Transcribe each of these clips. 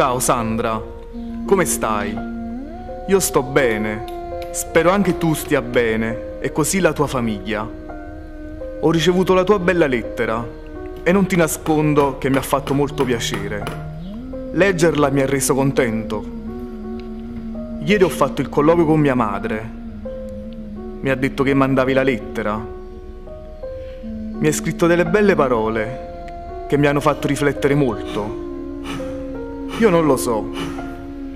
Ciao Sandra, come stai? Io sto bene, spero anche tu stia bene e così la tua famiglia. Ho ricevuto la tua bella lettera e non ti nascondo che mi ha fatto molto piacere. Leggerla mi ha reso contento. Ieri ho fatto il colloquio con mia madre. Mi ha detto che mandavi la lettera. Mi hai scritto delle belle parole che mi hanno fatto riflettere molto. Io non lo so,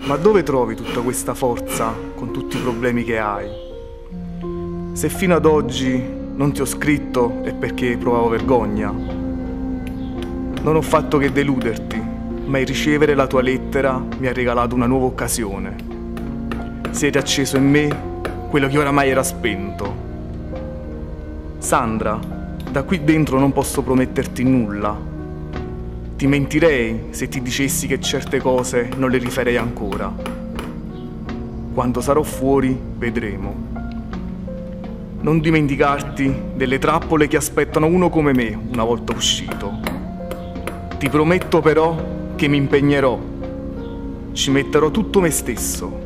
ma dove trovi tutta questa forza con tutti i problemi che hai? Se fino ad oggi non ti ho scritto è perché provavo vergogna. Non ho fatto che deluderti, ma il ricevere la tua lettera mi ha regalato una nuova occasione. Si è riacceso in me quello che oramai era spento. Sandra, da qui dentro non posso prometterti nulla, ti mentirei se ti dicessi che certe cose non le rifarei ancora. Quando sarò fuori, vedremo. Non dimenticarti delle trappole che aspettano uno come me una volta uscito. Ti prometto però che mi impegnerò. Ci metterò tutto me stesso.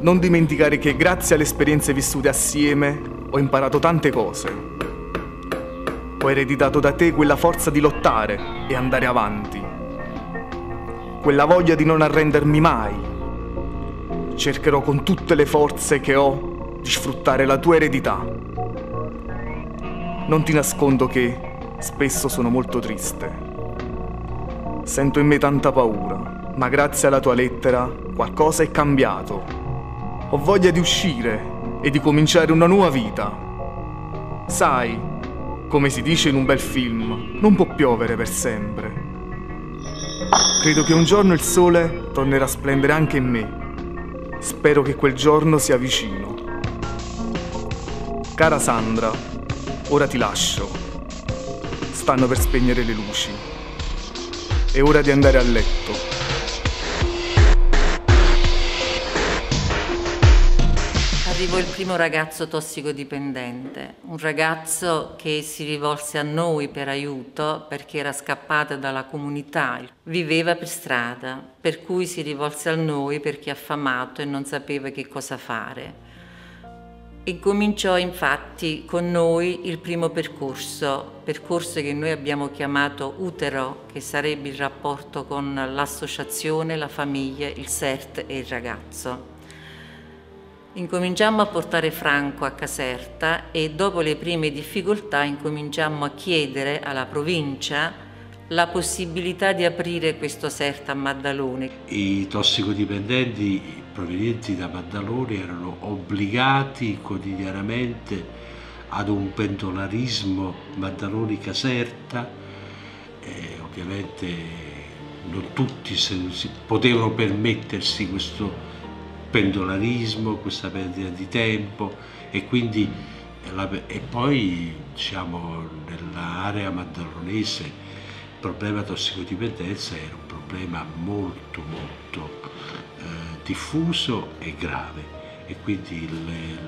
Non dimenticare che grazie alle esperienze vissute assieme ho imparato tante cose ho ereditato da te quella forza di lottare e andare avanti, quella voglia di non arrendermi mai. Cercherò con tutte le forze che ho di sfruttare la tua eredità. Non ti nascondo che spesso sono molto triste. Sento in me tanta paura, ma grazie alla tua lettera qualcosa è cambiato. Ho voglia di uscire e di cominciare una nuova vita. Sai, come si dice in un bel film, non può piovere per sempre. Credo che un giorno il sole tornerà a splendere anche in me. Spero che quel giorno sia vicino. Cara Sandra, ora ti lascio. Stanno per spegnere le luci. È ora di andare a letto. Il primo ragazzo tossicodipendente, un ragazzo che si rivolse a noi per aiuto perché era scappato dalla comunità, viveva per strada, per cui si rivolse a noi perché affamato e non sapeva che cosa fare. E cominciò infatti con noi il primo percorso, percorso che noi abbiamo chiamato Utero, che sarebbe il rapporto con l'associazione, la famiglia, il CERT e il ragazzo. Incominciammo a portare Franco a Caserta e dopo le prime difficoltà incominciammo a chiedere alla provincia la possibilità di aprire questo CERT a Maddalone. I tossicodipendenti provenienti da Maddalone erano obbligati quotidianamente ad un pendolarismo Maddaloni-Caserta, ovviamente non tutti potevano permettersi questo pendolarismo, questa perdita di tempo e quindi e poi diciamo nell'area maddalonese il problema tossicodipendenza era un problema molto molto eh, diffuso e grave e quindi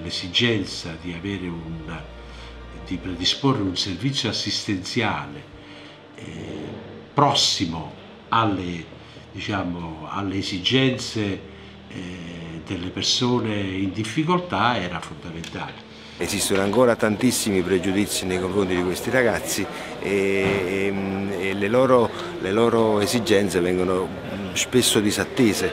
l'esigenza di avere un di predisporre un servizio assistenziale eh, prossimo alle, diciamo, alle esigenze eh, delle persone in difficoltà era fondamentale. Esistono ancora tantissimi pregiudizi nei confronti di questi ragazzi e, e, e le, loro, le loro esigenze vengono spesso disattese.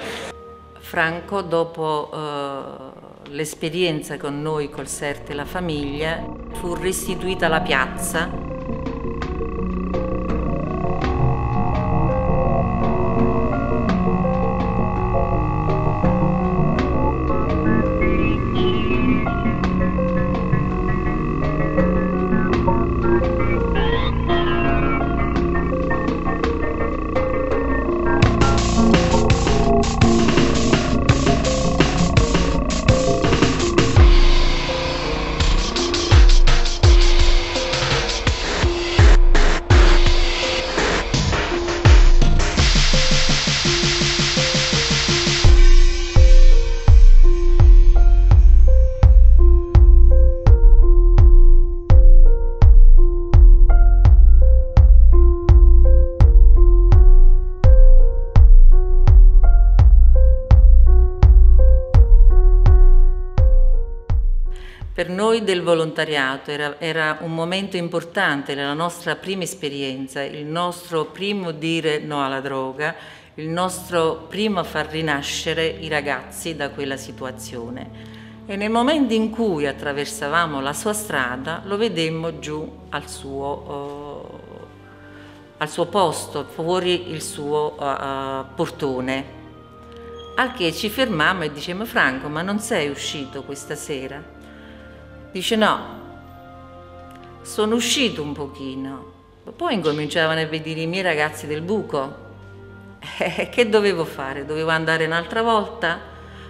Franco dopo eh, l'esperienza con noi col CERT e la famiglia fu restituita alla piazza Per noi del volontariato era, era, un momento importante nella nostra prima esperienza, il nostro primo dire no alla droga, il nostro primo far rinascere i ragazzi da quella situazione. E nel momento in cui attraversavamo la sua strada lo vedemmo giù al suo, uh, al suo posto, fuori il suo uh, portone. Al che ci fermammo e dicemmo Franco ma non sei uscito questa sera? Dice no, sono uscito un pochino. Poi incominciavano a vedere i miei ragazzi del buco. Eh, che dovevo fare? Dovevo andare un'altra volta?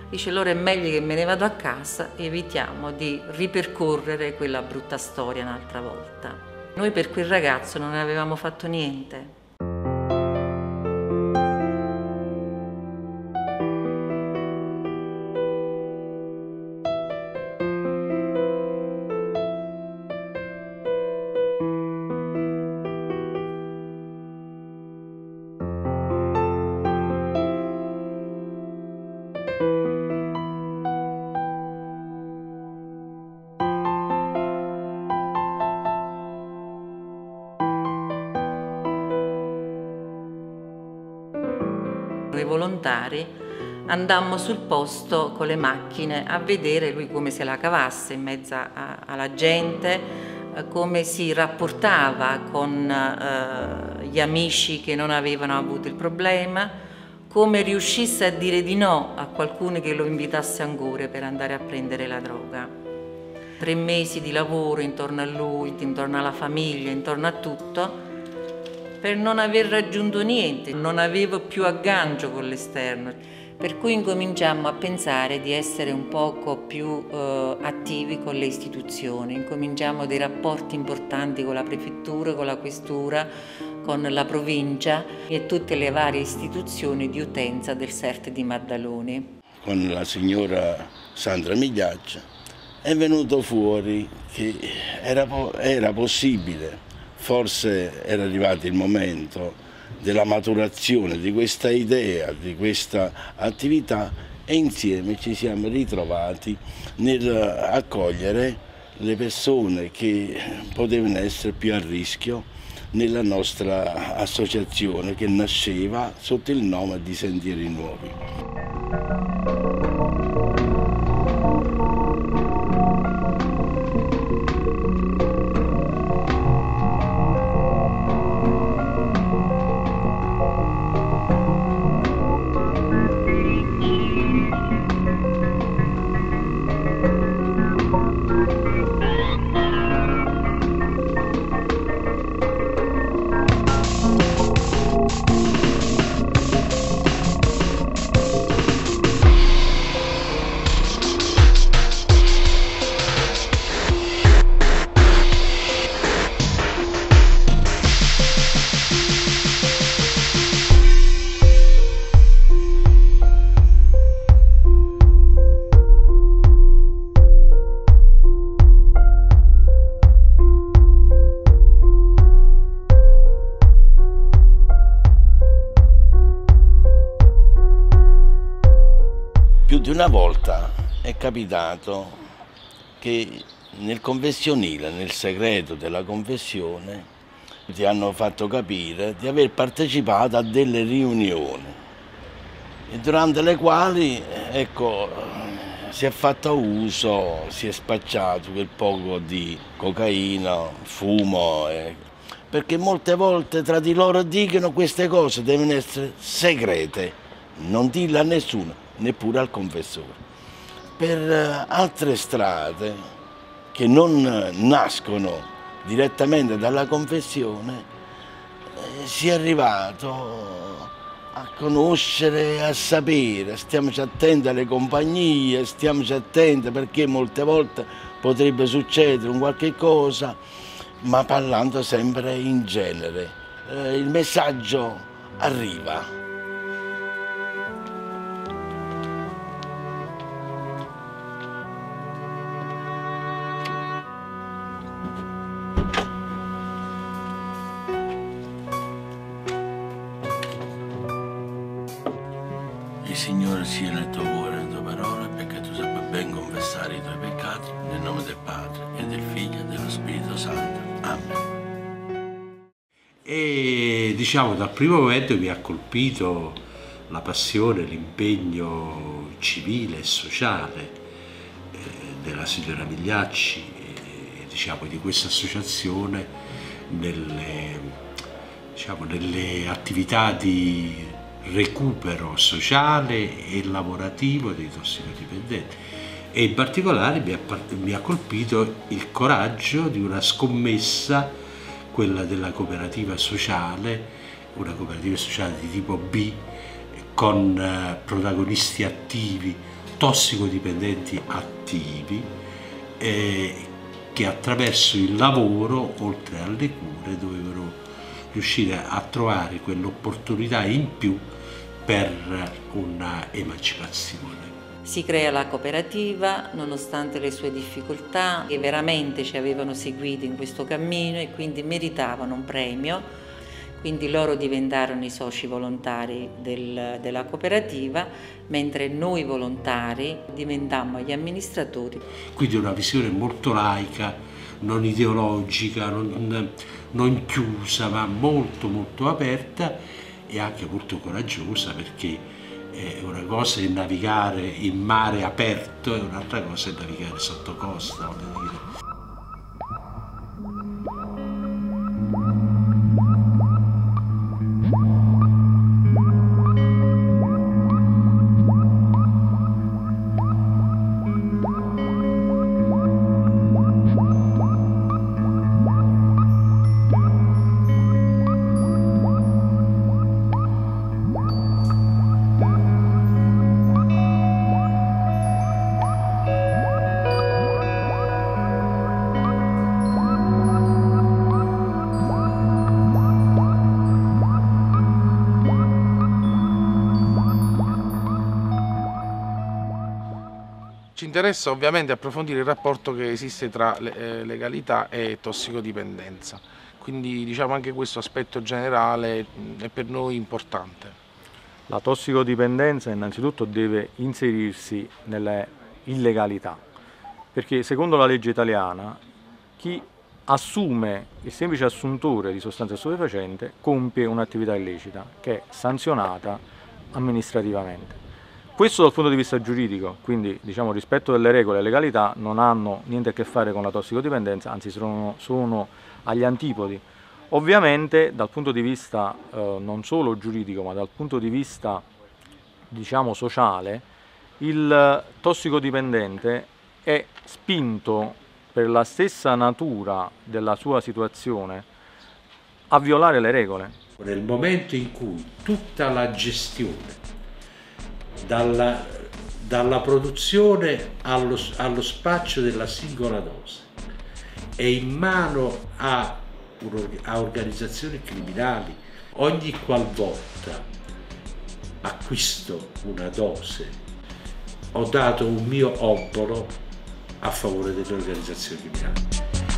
Dice allora è meglio che me ne vado a casa e evitiamo di ripercorrere quella brutta storia un'altra volta. Noi per quel ragazzo non avevamo fatto niente. Andammo sul posto con le macchine a vedere lui come se la cavasse in mezzo a, alla gente, eh, come si rapportava con eh, gli amici che non avevano avuto il problema, come riuscisse a dire di no a qualcuno che lo invitasse ancora per andare a prendere la droga. Tre mesi di lavoro intorno a lui, intorno alla famiglia, intorno a tutto, per non aver raggiunto niente, non avevo più aggancio con l'esterno, per cui incominciammo a pensare di essere un poco più eh, attivi con le istituzioni, incominciamo dei rapporti importanti con la prefettura, con la questura, con la provincia e tutte le varie istituzioni di utenza del CERT di Maddaloni. Con la signora Sandra Migliaccia è venuto fuori che era, era possibile forse era arrivato il momento della maturazione di questa idea, di questa attività e insieme ci siamo ritrovati nel accogliere le persone che potevano essere più a rischio nella nostra associazione che nasceva sotto il nome di Sentieri Nuovi. Capitato che nel confessionile, nel segreto della confessione, ti hanno fatto capire di aver partecipato a delle riunioni durante le quali ecco, si è fatto uso, si è spacciato quel poco di cocaina, fumo, eh, perché molte volte tra di loro dicono queste cose devono essere segrete, non dirle a nessuno neppure al confessore. Per eh, altre strade che non nascono direttamente dalla confessione eh, si è arrivato a conoscere, a sapere, stiamoci attenti alle compagnie, stiamoci attenti perché molte volte potrebbe succedere un qualche cosa, ma parlando sempre in genere. Eh, il messaggio arriva. Sia nel tuo cuore, nelle tue parole, perché tu sappia ben confessare i tuoi peccati, nel nome del Padre e del Figlio e dello Spirito Santo. Amen. E diciamo dal primo momento mi ha colpito la passione, l'impegno civile e sociale eh, della signora Migliacci e diciamo, di questa associazione nelle, diciamo, nelle attività di recupero sociale e lavorativo dei tossicodipendenti. E in particolare mi ha, mi ha colpito il coraggio di una scommessa, quella della cooperativa sociale, una cooperativa sociale di tipo B, con eh, protagonisti attivi, tossicodipendenti attivi, eh, che attraverso il lavoro, oltre alle cure, dovevano riuscire a trovare quell'opportunità in più per una emancipazione. Si crea la cooperativa nonostante le sue difficoltà che veramente ci avevano seguito in questo cammino e quindi meritavano un premio. Quindi loro diventarono i soci volontari del, della cooperativa, mentre noi volontari diventammo gli amministratori. Quindi una visione molto laica, non ideologica, non, non chiusa, ma molto molto aperta e anche molto coraggiosa perché una cosa è navigare in mare aperto e un'altra cosa è navigare sotto costa, voglio dire. Interessa ovviamente approfondire il rapporto che esiste tra eh, legalità e tossicodipendenza, quindi diciamo anche questo aspetto generale è per noi importante. La tossicodipendenza innanzitutto deve inserirsi nella illegalità, perché secondo la legge italiana chi assume il semplice assuntore di sostanza stupefacente compie un'attività illecita che è sanzionata amministrativamente. Questo dal punto di vista giuridico, quindi diciamo rispetto delle regole e legalità non hanno niente a che fare con la tossicodipendenza, anzi sono, sono agli antipodi. Ovviamente dal punto di vista eh, non solo giuridico ma dal punto di vista diciamo sociale il tossicodipendente è spinto per la stessa natura della sua situazione a violare le regole. Nel momento in cui tutta la gestione dalla, dalla produzione allo, allo, spaccio della singola dose. È in mano a, a organizzazioni criminali. Ogni qualvolta acquisto una dose ho dato un mio obolo a favore delle organizzazioni criminali.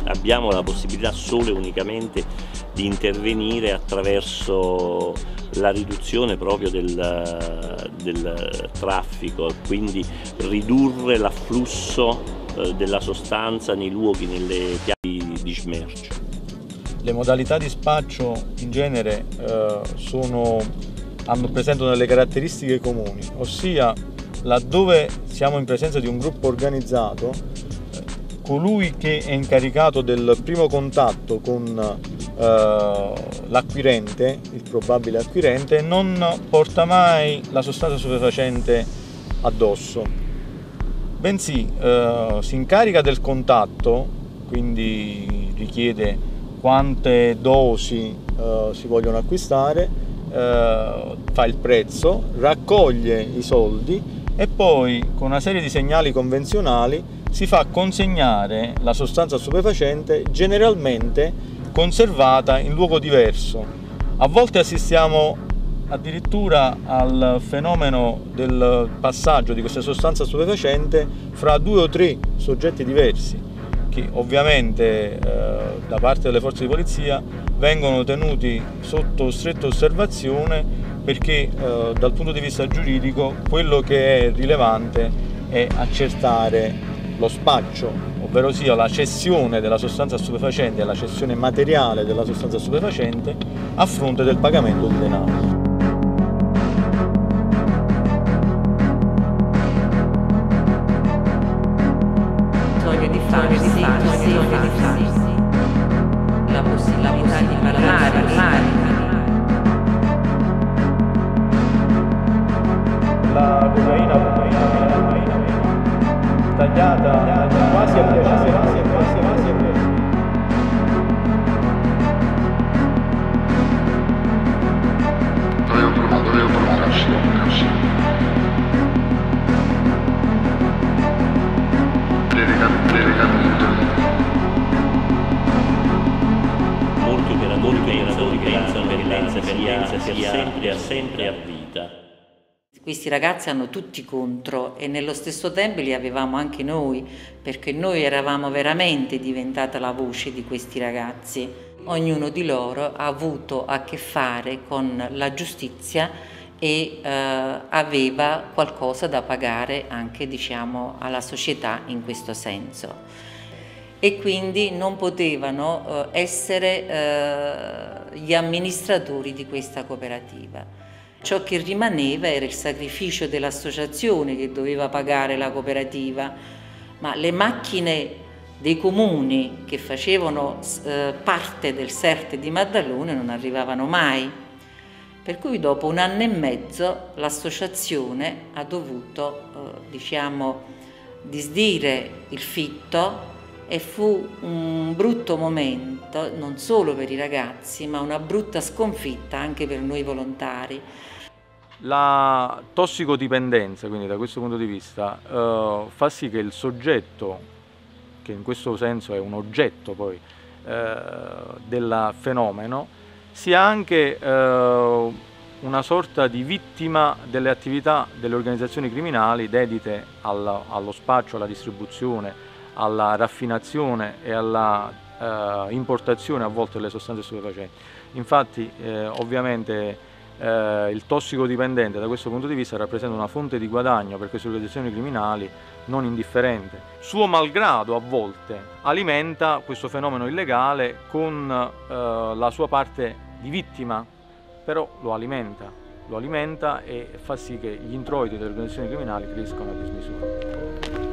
Abbiamo la possibilità solo e unicamente di intervenire attraverso la riduzione proprio del, del traffico, quindi ridurre l'afflusso eh, della sostanza nei luoghi, nelle chiavi di smercio. Le modalità di spaccio in genere eh, sono, hanno, presentano delle caratteristiche comuni, ossia laddove siamo in presenza di un gruppo organizzato, eh, colui che è incaricato del primo contatto con l'acquirente, il probabile acquirente, non porta mai la sostanza stupefacente addosso, bensì eh, si incarica del contatto, quindi richiede quante dosi eh, si vogliono acquistare, eh, fa il prezzo, raccoglie i soldi e poi con una serie di segnali convenzionali si fa consegnare la sostanza stupefacente generalmente conservata in luogo diverso. A volte assistiamo addirittura al fenomeno del passaggio di questa sostanza stupefacente fra due o tre soggetti diversi che ovviamente eh, da parte delle forze di polizia vengono tenuti sotto stretta osservazione perché eh, dal punto di vista giuridico quello che è rilevante è accertare lo spaccio ovvero sia la cessione della sostanza stupefacente e la cessione materiale della sostanza stupefacente a fronte del pagamento di denaro tagliata, tagliata quasi a 10 secondi. Quasi, quasi a 10 Dovevo provare, dovevo provare, uscire, uscire. Delegamento. Molti operatori pensano che la violenza sia sempre, sempre, sempre a via questi ragazzi hanno tutti contro e nello stesso tempo li avevamo anche noi, perché noi eravamo veramente diventata la voce di questi ragazzi. Ognuno di loro ha avuto a che fare con la giustizia e eh, aveva qualcosa da pagare anche diciamo, alla società in questo senso. E quindi non potevano eh, essere eh, gli amministratori di questa cooperativa. Ciò che rimaneva era il sacrificio dell'associazione che doveva pagare la cooperativa, ma le macchine dei comuni che facevano eh, parte del CERT di Maddalone non arrivavano mai. Per cui dopo un anno e mezzo l'associazione ha dovuto, eh, diciamo, disdire il fitto e fu un brutto momento non solo per i ragazzi, ma una brutta sconfitta anche per noi volontari. La tossicodipendenza, quindi da questo punto di vista, eh, fa sì che il soggetto, che in questo senso è un oggetto poi eh, del fenomeno, sia anche eh, una sorta di vittima delle attività delle organizzazioni criminali dedite alla, allo spaccio, alla distribuzione, alla raffinazione e alla eh, importazione a volte delle sostanze stupefacenti. Infatti eh, ovviamente eh, il tossicodipendente da questo punto di vista rappresenta una fonte di guadagno per queste organizzazioni criminali non indifferente. Suo malgrado a volte alimenta questo fenomeno illegale con eh, la sua parte di vittima, però lo alimenta, lo alimenta e fa sì che gli introiti delle organizzazioni criminali crescano a dismisura.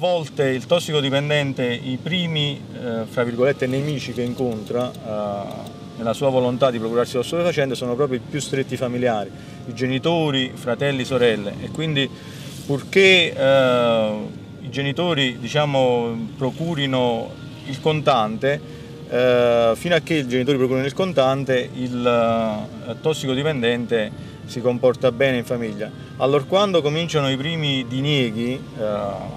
Volte il tossicodipendente i primi, eh, fra virgolette, nemici che incontra eh, nella sua volontà di procurarsi lo stupefacente sono proprio i più stretti familiari, i genitori, fratelli, sorelle. E quindi purché eh, i genitori diciamo, procurino il contante, eh, fino a che i genitori procurano il contante, il eh, tossicodipendente si comporta bene in famiglia. Allora quando cominciano i primi dinieghi, eh,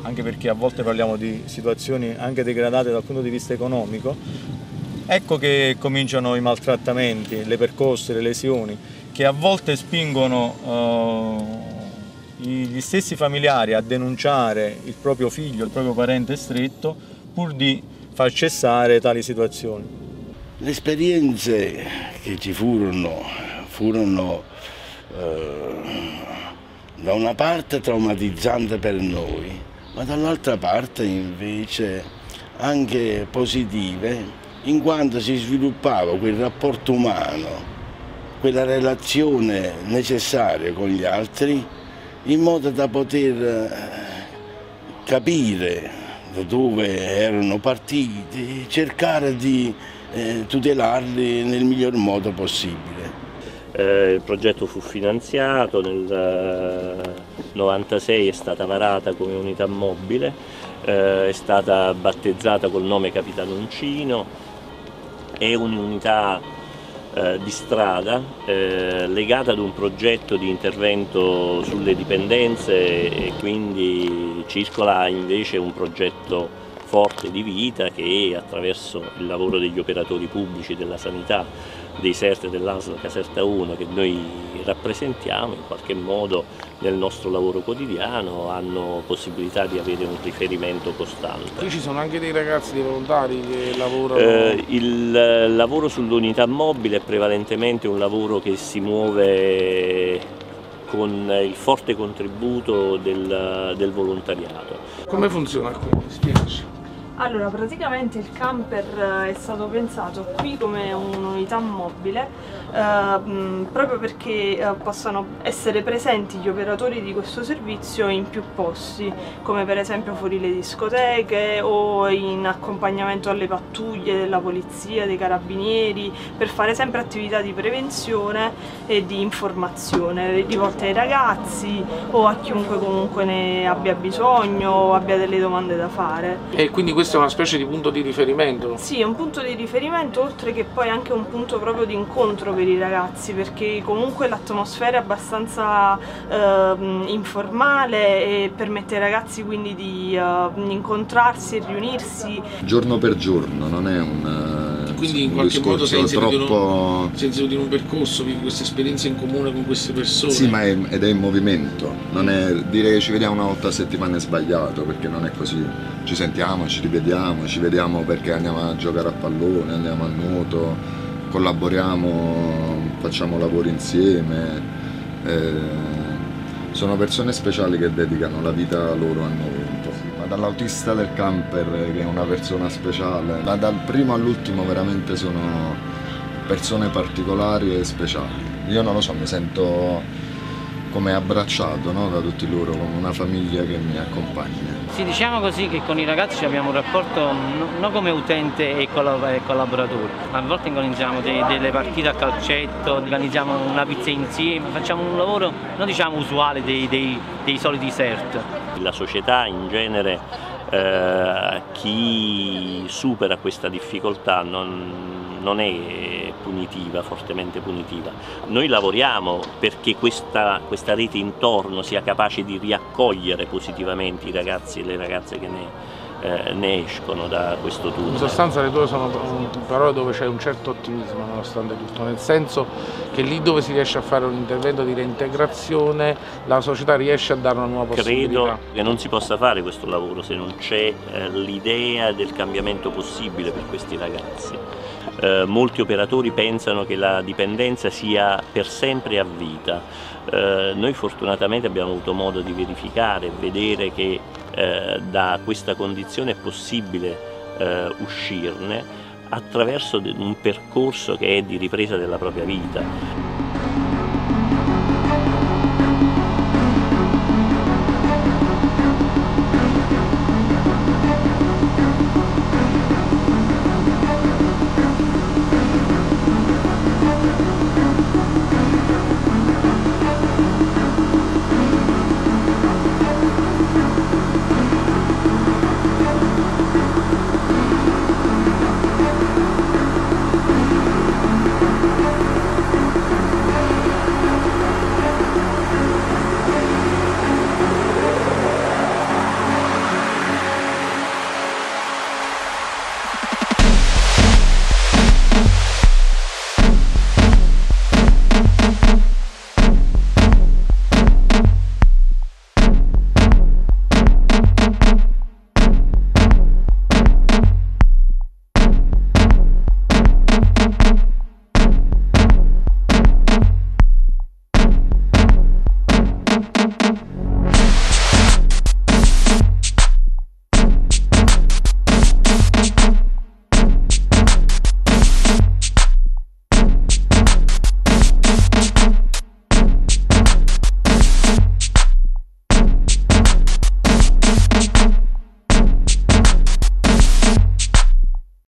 anche perché a volte parliamo di situazioni anche degradate dal punto di vista economico, ecco che cominciano i maltrattamenti, le percosse, le lesioni, che a volte spingono eh, gli stessi familiari a denunciare il proprio figlio, il proprio parente stretto, pur di far cessare tali situazioni. Le esperienze che ci furono furono eh, da una parte traumatizzante per noi, ma dall'altra parte invece anche positive, in quanto si sviluppava quel rapporto umano, quella relazione necessaria con gli altri, in modo da poter eh, capire da dove erano partiti, cercare di eh, tutelarli nel miglior modo possibile. Eh, il progetto fu finanziato, nel 1996 è stata varata come unità mobile, eh, è stata battezzata col nome Capitanoncino, è un'unità eh, di strada eh, legata ad un progetto di intervento sulle dipendenze e quindi circola invece un progetto forte di vita che attraverso il lavoro degli operatori pubblici della sanità, dei CERT e dell'ASL Caserta 1 che noi rappresentiamo in qualche modo nel nostro lavoro quotidiano hanno possibilità di avere un riferimento costante. Qui ci sono anche dei ragazzi, dei volontari che lavorano? Eh, il lavoro sull'unità mobile è prevalentemente un lavoro che si muove con il forte contributo del, del volontariato. Come funziona qui? Spiegaci. Allora, praticamente il camper eh, è stato pensato qui come un'unità mobile eh, proprio perché eh, possano essere presenti gli operatori di questo servizio in più posti, come per esempio fuori le discoteche o in accompagnamento alle pattuglie della polizia, dei carabinieri, per fare sempre attività di prevenzione e di informazione rivolte ai ragazzi o a chiunque comunque ne abbia bisogno o abbia delle domande da fare. E quindi questo è una specie di punto di riferimento? Sì, è un punto di riferimento oltre che poi anche un punto proprio di incontro per i ragazzi perché comunque l'atmosfera è abbastanza eh, informale e permette ai ragazzi quindi di eh, incontrarsi e riunirsi. Giorno per giorno, non è un quindi in qualche modo sei inserito, troppo... in un, in un percorso, vivi questa esperienza in comune con queste persone. Sì, ma è, ed è in movimento, non è dire che ci vediamo una volta a settimana è sbagliato, perché non è così. Ci sentiamo, ci rivediamo, ci vediamo perché andiamo a giocare a pallone, andiamo a nuoto, collaboriamo, facciamo lavori insieme. Eh, sono persone speciali che dedicano la vita loro a noi dall'autista del camper che è una persona speciale, ma dal primo all'ultimo veramente sono persone particolari e speciali. Io non lo so, mi sento come abbracciato no? da tutti loro, come una famiglia che mi accompagna. Sì, diciamo così che con i ragazzi abbiamo un rapporto non come utente e collaboratore, a volte organizziamo delle partite a calcetto, organizziamo una pizza insieme, facciamo un lavoro non diciamo usuale dei, dei, dei soliti CERT. La società in genere eh, chi supera questa difficoltà non, non, è punitiva, fortemente punitiva. Noi lavoriamo perché questa, questa rete intorno sia capace di riaccogliere positivamente i ragazzi e le ragazze che ne, eh, ne escono da questo tutto. In sostanza le tue sono parole dove c'è un certo ottimismo nonostante tutto, nel senso che lì dove si riesce a fare un intervento di reintegrazione la società riesce a dare una nuova possibilità. Credo che non si possa fare questo lavoro se non c'è eh, l'idea del cambiamento possibile per questi ragazzi. Eh, molti operatori pensano che la dipendenza sia per sempre a vita. Eh, noi fortunatamente abbiamo avuto modo di verificare e vedere che eh, da questa condizione è possibile eh, uscirne attraverso un percorso che è di ripresa della propria vita.